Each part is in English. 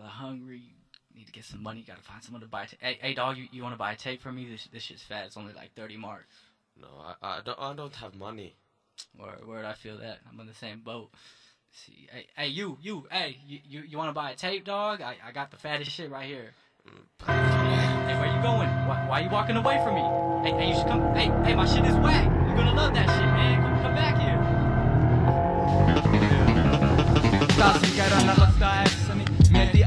hella hungry. You need to get some money. You gotta find someone to buy. A ta- hey, hey, dog, you, you want to buy a tape from me? This this shit's fat. It's only like thirty marks. No, I, I don't. I don't have money. Word, word. I feel that. I'm in the same boat. See, hey, hey, you, you, hey, you, you, you want to buy a tape, dog? I, I got the fattest shit right here. Mm. Hey, where you going? Why, why you walking away from me? Hey, hey, you should come. Hey, hey, my shit is whack. You're gonna love that shit, man. Come, come back here.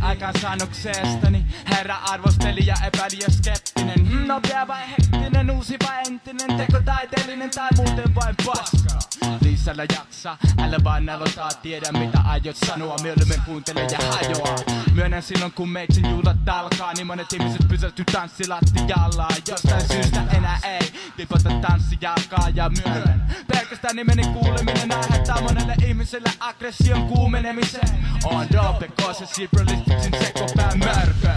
Mietin aikaansaannokseestani Herra arvosteli ja epäili ja skeptinen. Hmm, Nopea vai hektinen, uusi vai entinen Teko taiteellinen tai muuten vain paska Lisällä jaksa, älä vaan aloittaa Tiedä mitä aiot sanoa, mieluummin kuuntele ja hajoaa Myönnän silloin kun meitsin juhlat alkaa Niin monet ihmiset pysähtyy tanssilattialla. Jostain syystä enää ei tipota tanssijalkaa. Ja myönnän pelkästään nimeni kuuleminen Aiheuttaa monelle ihmiselle aggression kuumenemisen On dope, cause liberalistiksin sekopää mörkö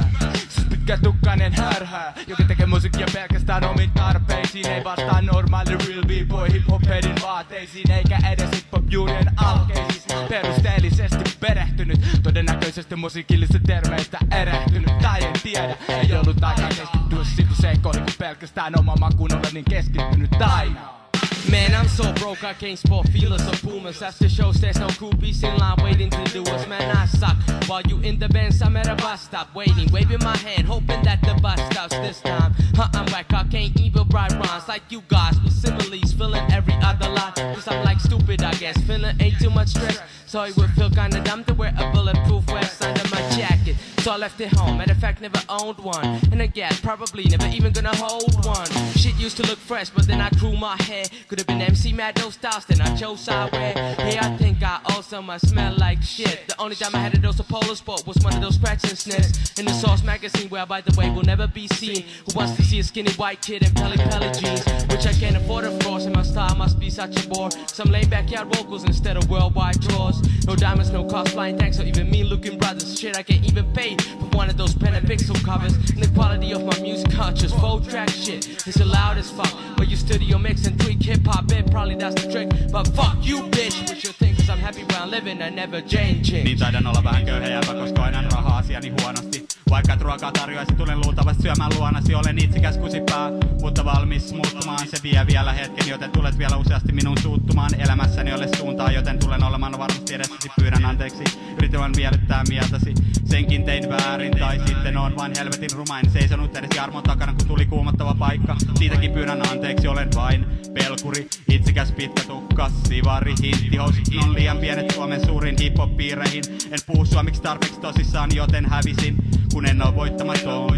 Siis pitkä tukkainen hörhö Joka tekee musiikkia pelkästään omiin tarpeisiin. Ei vastaa normaali real b-boy hip-hopedin vaateisiin. Eikä edes hip-hop juurien alkeisiin. Perusteellisesti perehtynyt. Todennäköisesti musiikillisista termeistä erehtynyt. Tai en tiedä, ei ollut aikaa keskittyä sivuseikoihin Kun pelkästään oma makuun olen niin keskittynyt aina Man, I'm so broke, I can't spot feelers or boomers. That's the show, there's no groupies in line waiting to do us. Man, I suck. While you in the Benz, I'm at a bus stop waiting, waving my hand, hoping that the bus stops this time. Huh, I'm whack, I can't even write rhymes like you guys with similes, filling every other line. Cause I'm like stupid, I guess. Feeling ain't too much stress. So it would feel kinda dumb to wear a bulletproof vest under my jacket. So I left it home, matter of fact, never owned one. And I guess probably never even gonna hold one. Shit used to look fresh, but then I grew my hair. Could have been MC Mad No Styles, then I chose sidewear. Hey, I think I also must smell like shit. The only time I had a dose of Polo Sport was one of those scratching sniffs. In the Source magazine, where by the way will never be seen. Who wants to see a skinny white kid in Pelle Pelle jeans? Which I can't afford, of course, and my style must be such a bore. Some laid backyard vocals instead of worldwide tours. No diamonds, no cost, flying thanks, or even mean looking brothers. Shit, I can't even pay for one of those pen and pixel covers. And the quality of my music, conscious, full track shit. It's loud as fuck. But you studio mix and tweak hip hop it, probably that's the trick. But fuck you, bitch, with your thing, cause I'm happy I'm living and never changing. Niin taidan olla vähän köyhä jäbä, koska aina rahaa asiani huonosti. Vaikka et ruokaa tarjoaisi, tulen luultavasti syömään luonasi. Olen itsekäs kusipää, mutta valmis muuttumaan. Se vie vielä hetken, joten tulet vielä useasti minun suuttumaan. Elämässäni ole suuntaa, joten tulen olemaan varmasti edessäsi. Pyydän anteeksi, yritän miellyttää mieltäsi. Senkin tein väärin, tai sitten on vain helvetin ruma. En seisonut edes jarmon takana, kun tuli kuumottava paikka. Siitäkin pyydän anteeksi, olen vain pelkuri. Itsekäs pitkä tukka, sivari, hintti. Housut on liian pienet Suomen suurin hip-hop-piireihin. En puhu suomiksi tarpeeksi tosissaan, joten hävisin, kun en oo voittamaton.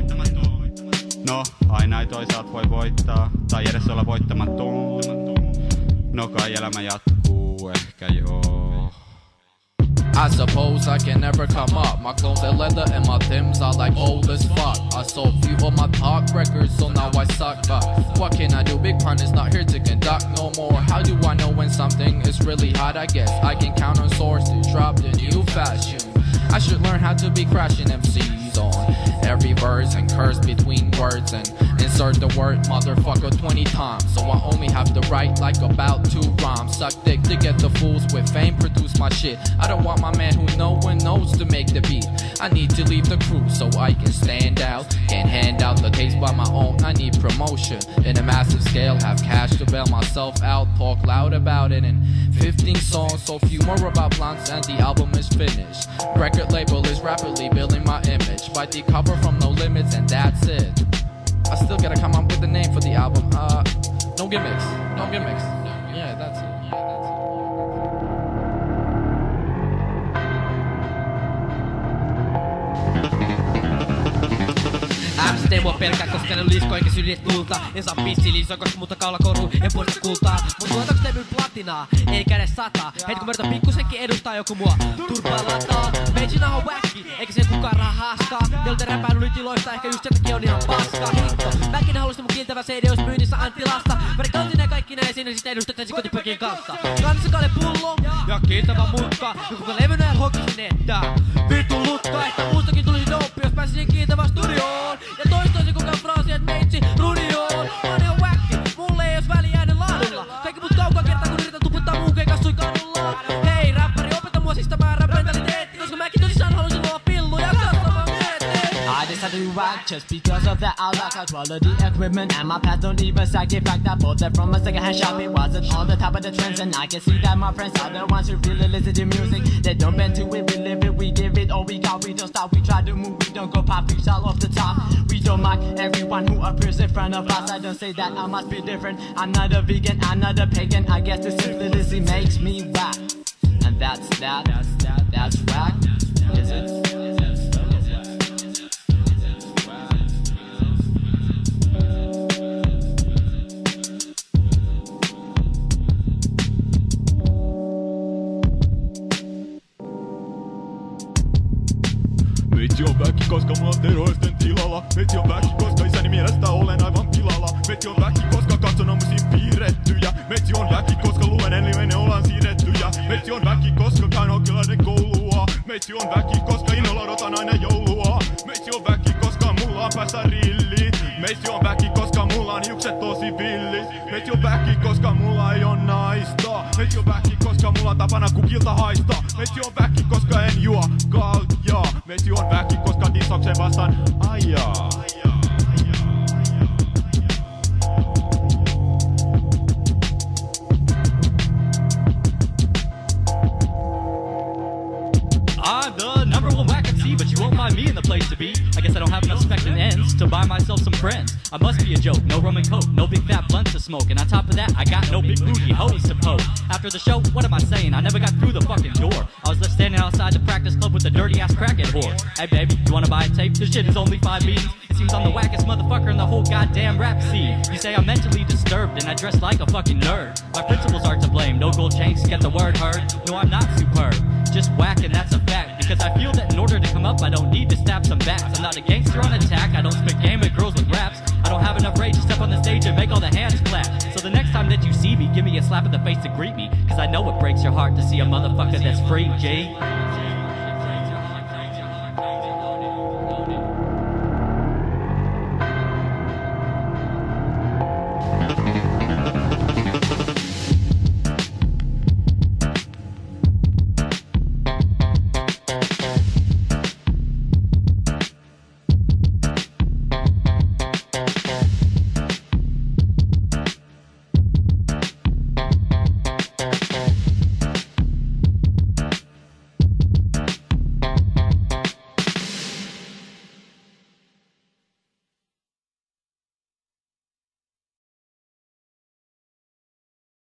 No, aina ei toisaalta voi voittaa, tai edes olla voittamaton. No kai elämä jatkuu, ehkä joo. I suppose I can never come up. My clones are leather and my Tims are like old as fuck. I sold few of my talk records, so now I suck. But what can I do? Big Pun is not here to conduct no more. How do I know when something is really hot? I guess I can count on sources dropped in new fashion. I should learn how to be crashing MCs on every verse and curse between words and insert the word motherfucker 20 times. So I only have to write like about two rhymes. Suck dick to get the fools with fame, my shit. I don't want my man who no one knows to make the beat. I need to leave the crew so I can stand out. Can't hand out the case by my own. I need promotion in a massive scale. Have cash to bail myself out. Talk loud about it in 15 songs, so few more about blunts and the album is finished. Record label is rapidly building my image. By the cover from No Limits and that's it. I still gotta come up with a name for the album. Uh, no gimmicks. No gimmicks. Ei mua pelkää, koska ne lisko eikä syljet tulta. En saa pissi liisoa, koska mutta kaula koru en poista kultaa. Mut tuotaks levy platinaa, eikä edes sataa mä yritän pikkusenkin edustaa joku mua. Turpaa lataa Meitsin on wacki, eikä sen kukaan rahaa haskaa Te olette räpäily litiloista, ehkä just sen takia on ihan paskaa Hitto, mäkin halusin mun kiiltävä CD olisi myynnissä Antti Lasta Väri ja kaikki näin siinä sit edustettaisi kotipökin kanssa Kansakalle pullo ja kiitävä mutta Joku mä levynä hokisin että vittu lutka että muustakin tulisi dope Jos pääsisin kiitävä studioon. Ja toistaisin koko fraasi, että meitsi runioon Mani on whack. Just because of that, I lack a quality equipment. And my pants don't even the fact I bought it from a secondhand shop. It wasn't on the top of the trends, and I can see that my friends are the ones who really listen to music. They don't bend to it, we live it, we give it all we got. We don't stop, we try to move, we don't go pop, we all off the top. We don't mind everyone who appears in front of us. I don't say that I must be different. I'm not a vegan, I'm not a pagan. I guess the simplicity makes me whack. And that's that, that's that, that's whack. Is it? Meitsi on väki, koska mulla on terroristen tilalla. Meitsi on väki, koska isäni mielestä olen aivan pilalla. Meitsi on väki, koska katson aamuisin piirrettyjä. Meitsi on väki, koska luen elimene ollaan siirrettyjä. Meitsi on väki, koska käyn hokilaiden koulua. Meitsi on väki, koska innolla odotan aina joulua. Meitsi on väki, koska mulla on päässä rilli. Meitsi on väki, koska mulla on hiukset tosi villit. Meitsi on väki, koska mulla ei oo naista. Koska mulla tapana kukilta koska en juo koska vastaan ajaa. I'm the number one whack MC, but you won't find me in the place to be. I guess I don't have enough spectin' ends to buy myself some friends. I must be a joke, no rum and coke, no big fat blunts to smoke, and on top of that, I got no big booty hoes to poke. After the show, what am I saying? I never got through the fucking door. I was left standing outside the practice club with a dirty ass crackhead whore. Hey baby, you wanna buy a tape? This shit is only five beats. It seems I'm the wackest motherfucker in the whole goddamn rap scene. You say I'm mentally disturbed and I dress like a fucking nerd. My principles are to blame, no gold chains get the word heard. No, I'm not superb, just whack and that's a fact. Because I feel that in order to come up, I don't need to stab some backs. I'm not a gangster on attack, I don't slap in the face to greet me. Cause I know it breaks your heart to see a motherfucker that's free, G.